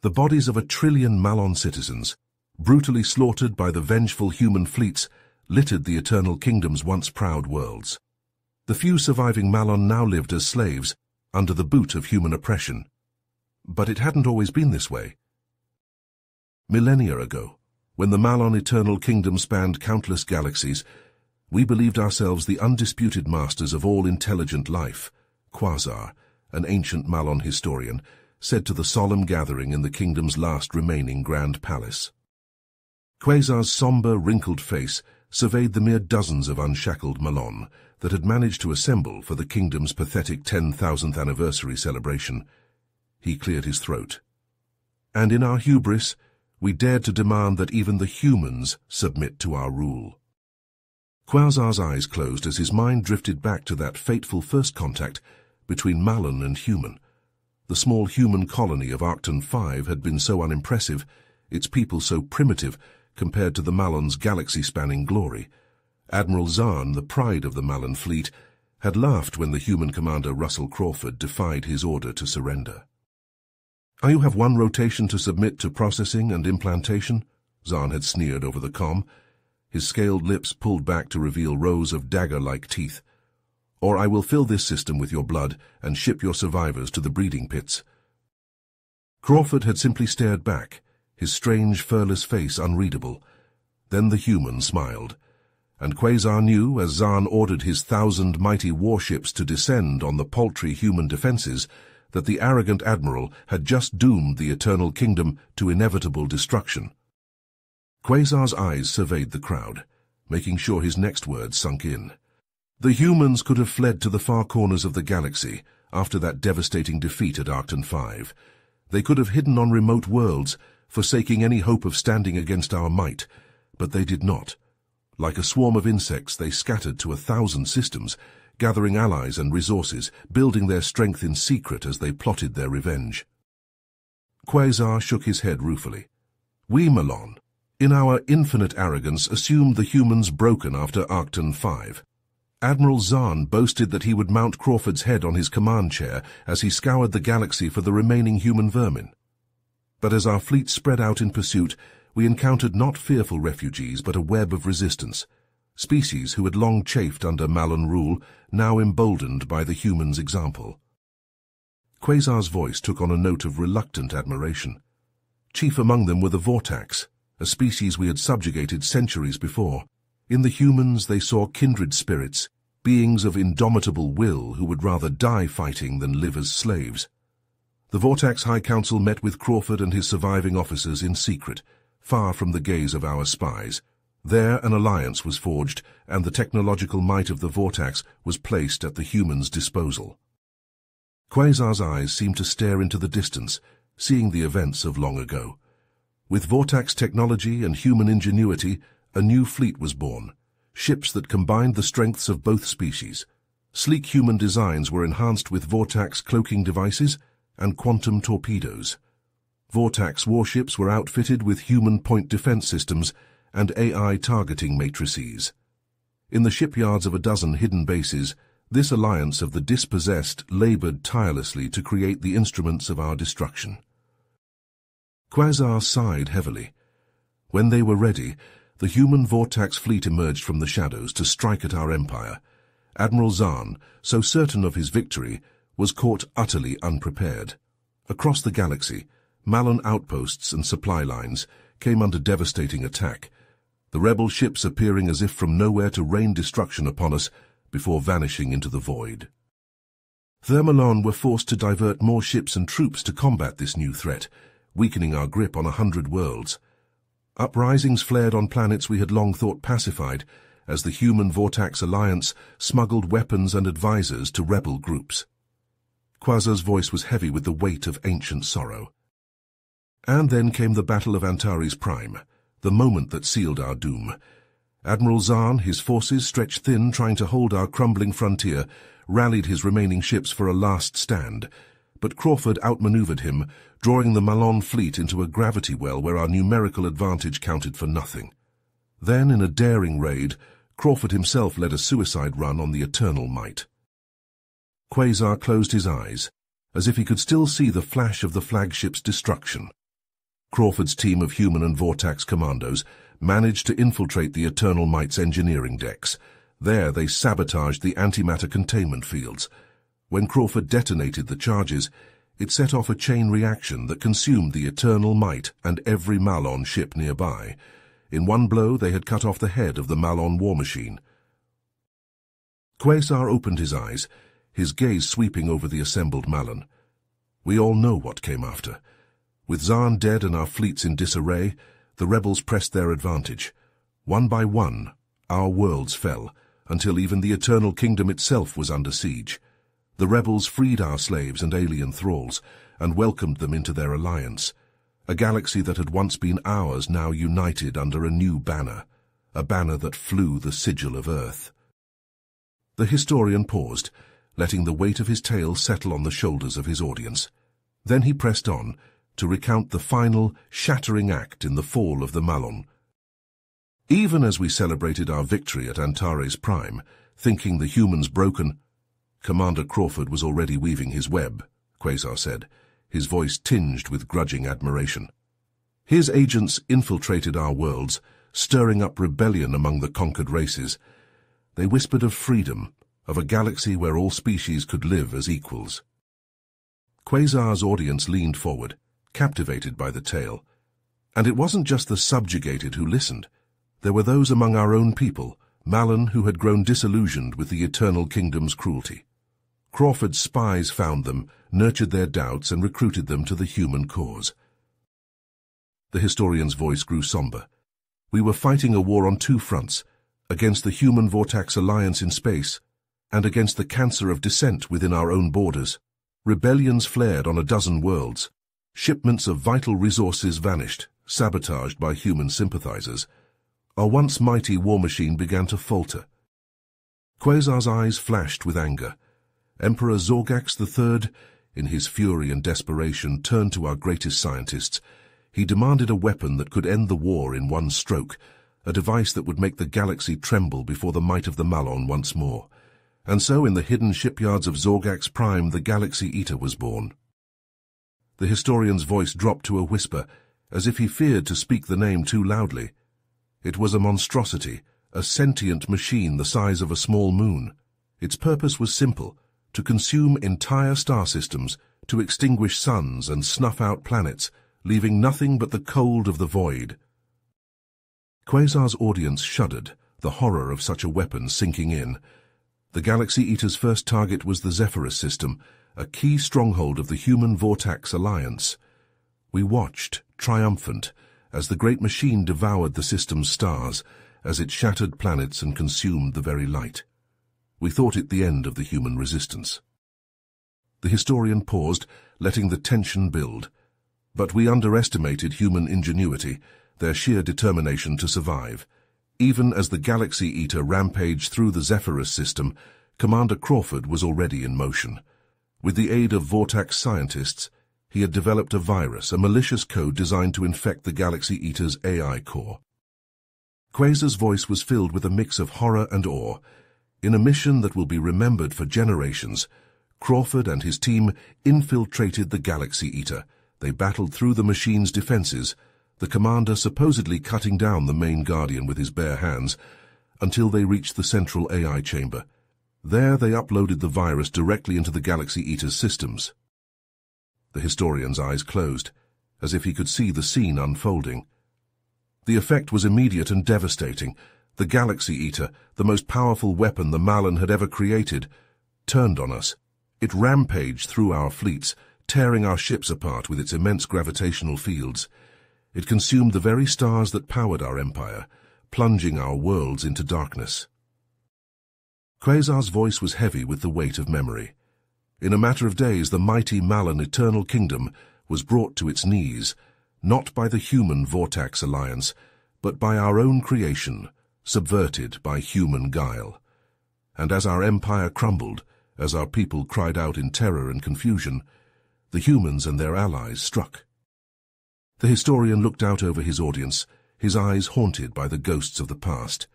The bodies of a trillion Malon citizens, brutally slaughtered by the vengeful human fleets, littered the Eternal Kingdom's once proud worlds. The few surviving Malon now lived as slaves, under the boot of human oppression. But it hadn't always been this way. Millennia ago, when the Malon Eternal Kingdom spanned countless galaxies, we believed ourselves the undisputed masters of all intelligent life. Quasar, an ancient Malon historian, said to the solemn gathering in the kingdom's last remaining grand palace. Quasar's somber, wrinkled face surveyed the mere dozens of unshackled Malon that had managed to assemble for the kingdom's pathetic 10,000th anniversary celebration. He cleared his throat. And in our hubris, we dared to demand that even the humans submit to our rule. Quasar's eyes closed as his mind drifted back to that fateful first contact between Malon and human. The small human colony of Arcton 5 had been so unimpressive, its people so primitive compared to the Malon's galaxy-spanning glory. Admiral Zahn, the pride of the Malon fleet, had laughed when the human commander Russell Crawford defied his order to surrender. "'Are you have one rotation to submit to processing and implantation?' Zahn had sneered over the com, his scaled lips pulled back to reveal rows of dagger-like teeth. "'Or I will fill this system with your blood and ship your survivors to the breeding pits.' Crawford had simply stared back, his strange, furless face unreadable. Then the human smiled, and Quasar knew, as Zahn ordered his thousand mighty warships to descend on the paltry human defenses, that the arrogant admiral had just doomed the Eternal Kingdom to inevitable destruction. Quasar's eyes surveyed the crowd, making sure his next words sunk in. The humans could have fled to the far corners of the galaxy after that devastating defeat at Arcton 5. They could have hidden on remote worlds, forsaking any hope of standing against our might, but they did not. Like a swarm of insects, they scattered to a thousand systems, gathering allies and resources, building their strength in secret as they plotted their revenge. Quasar shook his head ruefully. We, Malon, in our infinite arrogance, assumed the humans broken after Arcton 5. Admiral Zahn boasted that he would mount Crawford's head on his command chair as he scoured the galaxy for the remaining human vermin. But as our fleet spread out in pursuit, we encountered not fearful refugees, but a web of resistance, species who had long chafed under Malon rule, now emboldened by the human's example. Quasar's voice took on a note of reluctant admiration. Chief among them were the Vortax, a species we had subjugated centuries before. In the humans they saw kindred spirits, beings of indomitable will who would rather die fighting than live as slaves. The Vortax High Council met with Crawford and his surviving officers in secret, far from the gaze of our spies, there an alliance was forged, and the technological might of the Vortax was placed at the human's disposal. Quasar's eyes seemed to stare into the distance, seeing the events of long ago. With Vortax technology and human ingenuity, a new fleet was born, ships that combined the strengths of both species. Sleek human designs were enhanced with Vortax cloaking devices and quantum torpedoes. Vortax warships were outfitted with human point defense systems and AI targeting matrices. In the shipyards of a dozen hidden bases, this alliance of the dispossessed labored tirelessly to create the instruments of our destruction. Quasar sighed heavily. When they were ready, the human Vortax fleet emerged from the shadows to strike at our empire. Admiral Zahn, so certain of his victory, was caught utterly unprepared. Across the galaxy, Malon outposts and supply lines came under devastating attack, the rebel ships appearing as if from nowhere to rain destruction upon us before vanishing into the void. The Malon were forced to divert more ships and troops to combat this new threat, weakening our grip on a hundred worlds. Uprisings flared on planets we had long thought pacified, as the human Vortax Alliance smuggled weapons and advisors to rebel groups. Quasar's voice was heavy with the weight of ancient sorrow. And then came the Battle of Antares Prime, the moment that sealed our doom. Admiral Zahn, his forces stretched thin trying to hold our crumbling frontier, rallied his remaining ships for a last stand. But Crawford outmaneuvered him, drawing the Malon fleet into a gravity well where our numerical advantage counted for nothing. Then, in a daring raid, Crawford himself led a suicide run on the Eternal Might. Quasar closed his eyes, as if he could still see the flash of the flagship's destruction. Crawford's team of human and Vortax commandos managed to infiltrate the Eternal Might's engineering decks. There they sabotaged the antimatter containment fields. When Crawford detonated the charges, it set off a chain reaction that consumed the Eternal Might and every Malon ship nearby. In one blow, they had cut off the head of the Malon war machine. Quasar opened his eyes, his gaze sweeping over the assembled Malon. We all know what came after. With Zahn dead and our fleets in disarray, the rebels pressed their advantage. One by one, our worlds fell, until even the Eternal Kingdom itself was under siege. The rebels freed our slaves and alien thralls, and welcomed them into their alliance. A galaxy that had once been ours now united under a new banner, a banner that flew the sigil of Earth. The historian paused, letting the weight of his tale settle on the shoulders of his audience. Then he pressed on, to recount the final, shattering act in the fall of the Malon. Even as we celebrated our victory at Antares Prime, thinking the humans broken, Commander Crawford was already weaving his web, Quasar said, his voice tinged with grudging admiration. His agents infiltrated our worlds, stirring up rebellion among the conquered races. They whispered of freedom, of a galaxy where all species could live as equals. Quasar's audience leaned forward, captivated by the tale. And it wasn't just the subjugated who listened. There were those among our own people, Malon who had grown disillusioned with the Eternal Kingdom's cruelty. Crawford's spies found them, nurtured their doubts, and recruited them to the human cause. The historian's voice grew somber. We were fighting a war on two fronts, against the human Vortax alliance in space, and against the cancer of dissent within our own borders. Rebellions flared on a dozen worlds. Shipments of vital resources vanished, sabotaged by human sympathizers. Our once mighty war machine began to falter. Quasar's eyes flashed with anger. Emperor Zorgax III, in his fury and desperation, turned to our greatest scientists. He demanded a weapon that could end the war in one stroke, a device that would make the galaxy tremble before the might of the Malon once more. And so in the hidden shipyards of Zorgax Prime, the Galaxy Eater was born. The historian's voice dropped to a whisper, as if he feared to speak the name too loudly. It was a monstrosity, a sentient machine the size of a small moon. Its purpose was simple, to consume entire star systems, to extinguish suns and snuff out planets, leaving nothing but the cold of the void. Quasar's audience shuddered, the horror of such a weapon sinking in. The Galaxy Eater's first target was the Zephyrus system, a key stronghold of the human Vortax alliance. We watched, triumphant, as the great machine devoured the system's stars, as it shattered planets and consumed the very light. We thought it the end of the human resistance. The historian paused, letting the tension build. But we underestimated human ingenuity, their sheer determination to survive. Even as the Galaxy Eater rampaged through the Zephyrus system, Commander Crawford was already in motion. With the aid of Vortax scientists, he had developed a virus, a malicious code designed to infect the Galaxy Eater's AI core. Quasar's voice was filled with a mix of horror and awe, in a mission that will be remembered for generations, Crawford and his team infiltrated the Galaxy Eater. They battled through the machine's defenses, the commander supposedly cutting down the main Guardian with his bare hands, until they reached the central AI chamber. There they uploaded the virus directly into the Galaxy Eater's systems. The historian's eyes closed, as if he could see the scene unfolding. The effect was immediate and devastating, the Galaxy Eater, the most powerful weapon the Malon had ever created, turned on us. It rampaged through our fleets, tearing our ships apart with its immense gravitational fields. It consumed the very stars that powered our empire, plunging our worlds into darkness. Quasar's voice was heavy with the weight of memory. In a matter of days, the mighty Malon Eternal Kingdom was brought to its knees, not by the human Vortax Alliance, but by our own creation, subverted by human guile. And as our empire crumbled, as our people cried out in terror and confusion, the humans and their allies struck. The historian looked out over his audience, his eyes haunted by the ghosts of the past.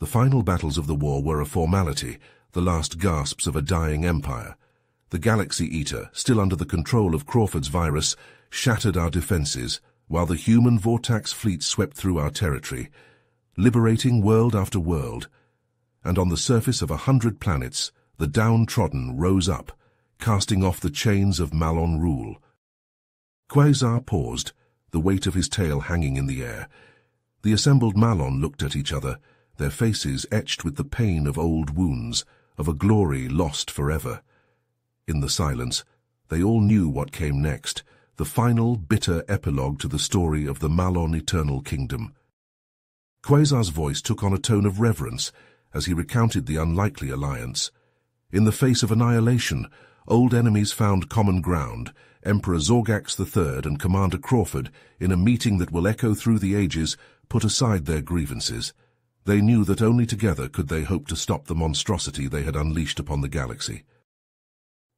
The final battles of the war were a formality, the last gasps of a dying empire. The Galaxy Eater, still under the control of Crawford's virus, shattered our defenses, while the human Vortax fleet swept through our territory, liberating world after world, and on the surface of a hundred planets, the downtrodden rose up, casting off the chains of Malon rule. Quasar paused, the weight of his tale hanging in the air. The assembled Malon looked at each other, their faces etched with the pain of old wounds, of a glory lost forever. In the silence, they all knew what came next, the final bitter epilogue to the story of the Malon Eternal Kingdom. Quasar's voice took on a tone of reverence as he recounted the unlikely alliance. In the face of annihilation, old enemies found common ground, Emperor Zorgax III and Commander Crawford, in a meeting that will echo through the ages, put aside their grievances. They knew that only together could they hope to stop the monstrosity they had unleashed upon the galaxy.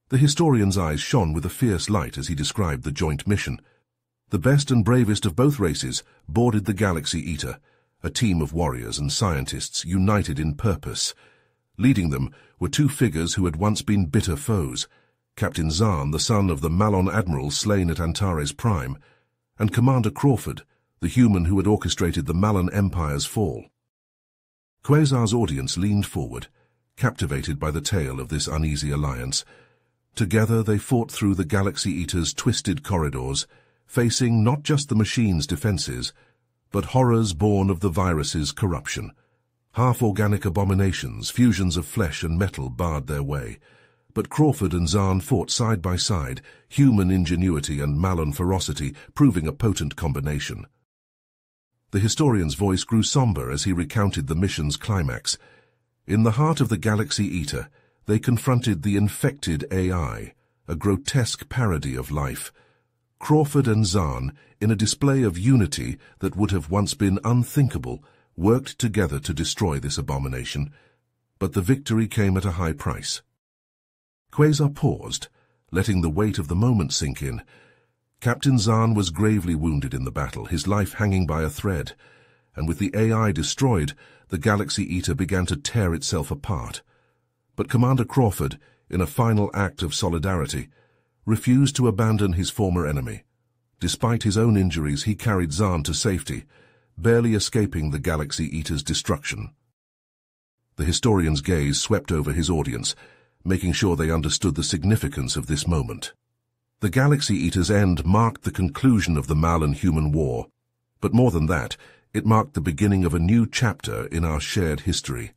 The historian's eyes shone with a fierce light as he described the joint mission. The best and bravest of both races boarded the Galaxy Eater, a team of warriors and scientists united in purpose. Leading them were two figures who had once been bitter foes, Captain Zahn, the son of the Malon admiral slain at Antares Prime, and Commander Crawford, the human who had orchestrated the Malon Empire's fall. Quasar's audience leaned forward, captivated by the tale of this uneasy alliance, Together they fought through the Galaxy Eater's twisted corridors, facing not just the machine's defenses, but horrors born of the virus's corruption. Half-organic abominations, fusions of flesh and metal barred their way. But Crawford and Zahn fought side by side, human ingenuity and Malon ferocity proving a potent combination. The historian's voice grew somber as he recounted the mission's climax. In the heart of the Galaxy Eater, they confronted the infected AI, a grotesque parody of life. Crawford and Zahn, in a display of unity that would have once been unthinkable, worked together to destroy this abomination, but the victory came at a high price. Quasar paused, letting the weight of the moment sink in. Captain Zahn was gravely wounded in the battle, his life hanging by a thread, and with the AI destroyed, the Galaxy Eater began to tear itself apart. But Commander Crawford, in a final act of solidarity, refused to abandon his former enemy. Despite his own injuries, he carried Zahn to safety, barely escaping the Galaxy Eater's destruction. The historian's gaze swept over his audience, making sure they understood the significance of this moment. The Galaxy Eater's end marked the conclusion of the Malon-human war, but more than that, it marked the beginning of a new chapter in our shared history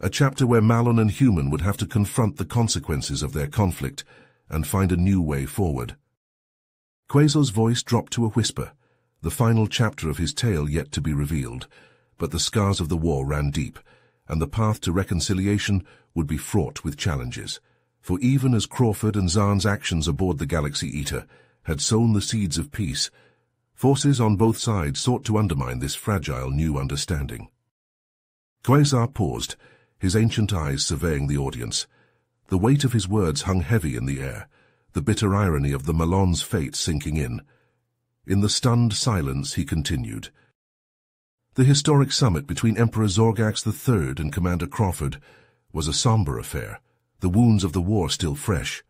a chapter where Malon and Human would have to confront the consequences of their conflict and find a new way forward. Quasar's voice dropped to a whisper, the final chapter of his tale yet to be revealed, but the scars of the war ran deep, and the path to reconciliation would be fraught with challenges. For even as Crawford and Zahn's actions aboard the Galaxy Eater had sown the seeds of peace, forces on both sides sought to undermine this fragile new understanding. Quasar paused, his ancient eyes surveying the audience. The weight of his words hung heavy in the air, the bitter irony of the Malon's fate sinking in. In the stunned silence he continued. The historic summit between Emperor Zorgax III and Commander Crawford was a somber affair, the wounds of the war still fresh.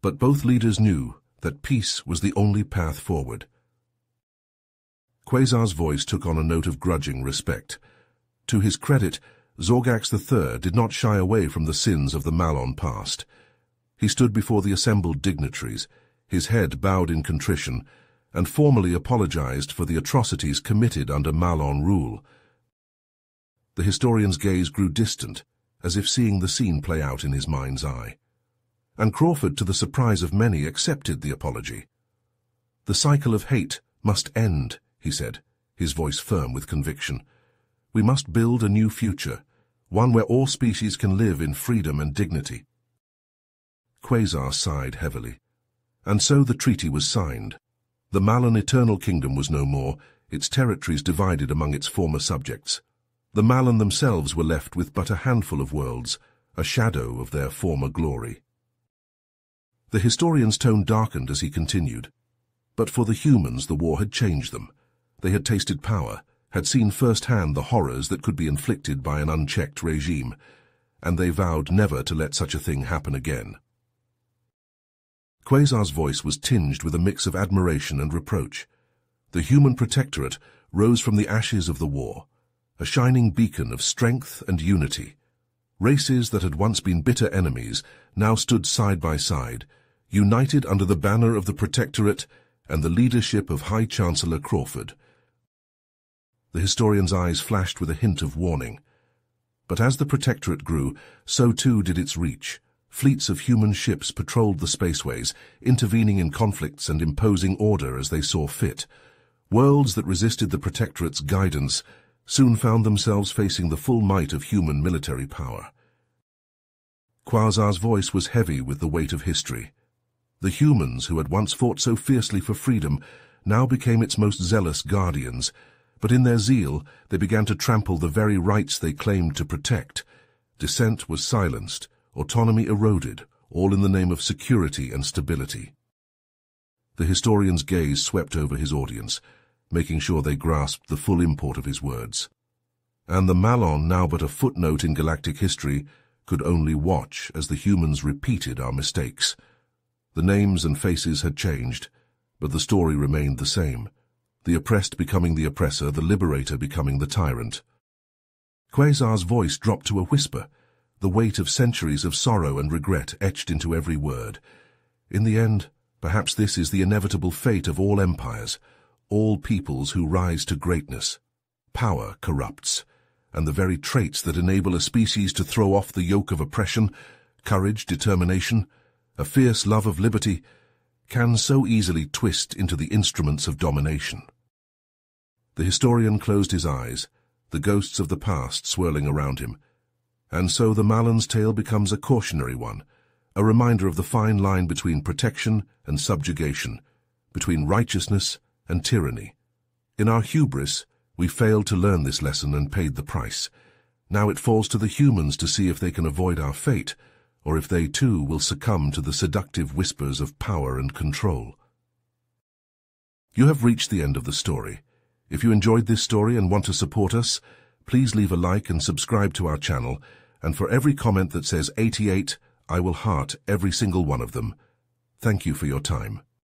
But both leaders knew that peace was the only path forward. Quasar's voice took on a note of grudging respect. To his credit, Zorgax III did not shy away from the sins of the Malon past. He stood before the assembled dignitaries, his head bowed in contrition, and formally apologized for the atrocities committed under Malon rule. The historian's gaze grew distant, as if seeing the scene play out in his mind's eye. And Crawford, to the surprise of many, accepted the apology. The cycle of hate must end, he said, his voice firm with conviction. We must build a new future, one where all species can live in freedom and dignity. Quasar sighed heavily. And so the treaty was signed. The Malon Eternal Kingdom was no more, its territories divided among its former subjects. The Malon themselves were left with but a handful of worlds, a shadow of their former glory. The historian's tone darkened as he continued. But for the humans, the war had changed them. They had tasted power, had seen firsthand the horrors that could be inflicted by an unchecked regime, and they vowed never to let such a thing happen again. Quasar's voice was tinged with a mix of admiration and reproach. The human protectorate rose from the ashes of the war, a shining beacon of strength and unity. Races that had once been bitter enemies now stood side by side, united under the banner of the Protectorate and the leadership of High Chancellor Crawford. The historian's eyes flashed with a hint of warning. But as the Protectorate grew, so too did its reach. Fleets of human ships patrolled the spaceways, intervening in conflicts and imposing order as they saw fit. Worlds that resisted the Protectorate's guidance soon found themselves facing the full might of human military power. Quasar's voice was heavy with the weight of history. The humans who had once fought so fiercely for freedom now became its most zealous guardians, but in their zeal they began to trample the very rights they claimed to protect. Dissent was silenced, autonomy eroded, all in the name of security and stability. The historian's gaze swept over his audience, making sure they grasped the full import of his words. And the Malon, now but a footnote in galactic history, could only watch as the humans repeated our mistakes. The names and faces had changed, but the story remained the same. The oppressed becoming the oppressor, the liberator becoming the tyrant. Quasar's voice dropped to a whisper, the weight of centuries of sorrow and regret etched into every word. In the end, perhaps this is the inevitable fate of all empires, all peoples who rise to greatness. Power corrupts, and the very traits that enable a species to throw off the yoke of oppression, courage, determination, a fierce love of liberty, can so easily twist into the instruments of domination. The historian closed his eyes, the ghosts of the past swirling around him, and so the Malon's tale becomes a cautionary one, a reminder of the fine line between protection and subjugation, between righteousness and tyranny. In our hubris, we failed to learn this lesson and paid the price. Now it falls to the humans to see if they can avoid our fate, or if they too will succumb to the seductive whispers of power and control. You have reached the end of the story. If you enjoyed this story and want to support us, please leave a like and subscribe to our channel, and for every comment that says 88, I will heart every single one of them. Thank you for your time.